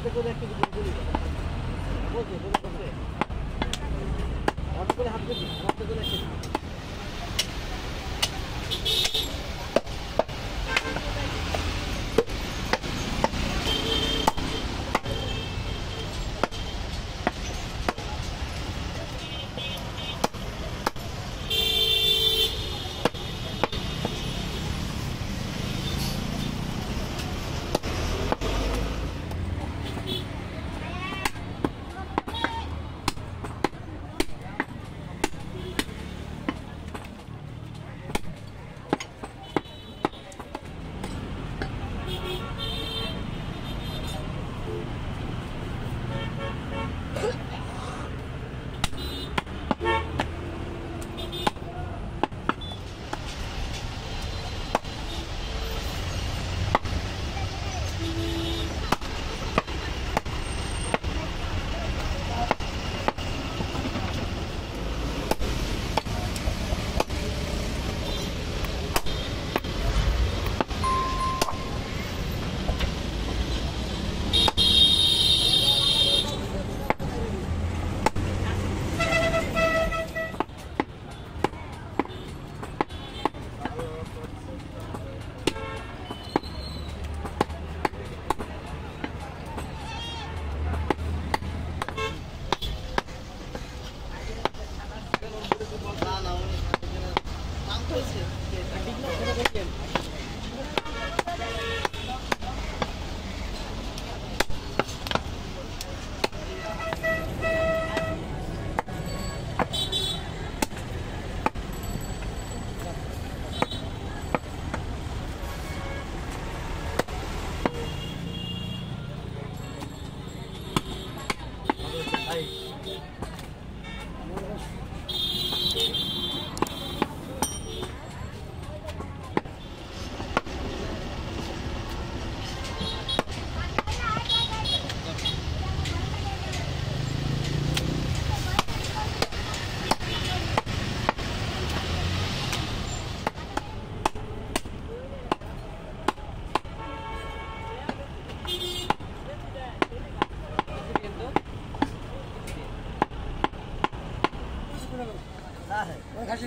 অর্ধেক করে একটা গুলি গুলি বলছে 哎。来我们开始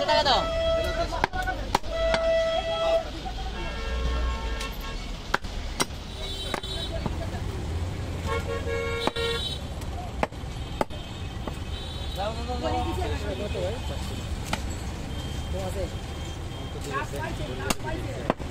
Fight not now fight.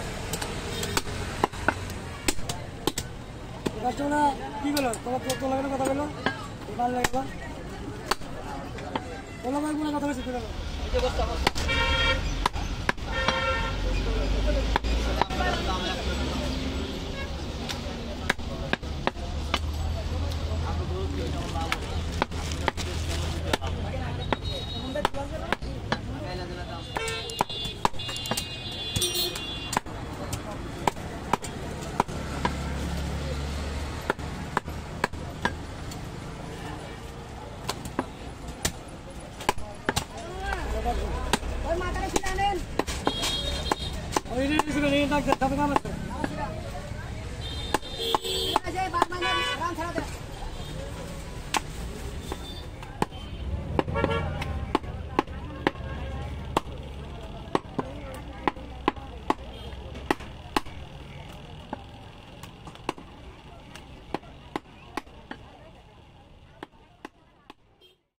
নিন। কাস্টমার কি করল? তোমার তোর লাগানো কথা বলল? ভালো লাগল তোলা ভাই মনে কথা বলছি তোলা এই kadar kadın anasın.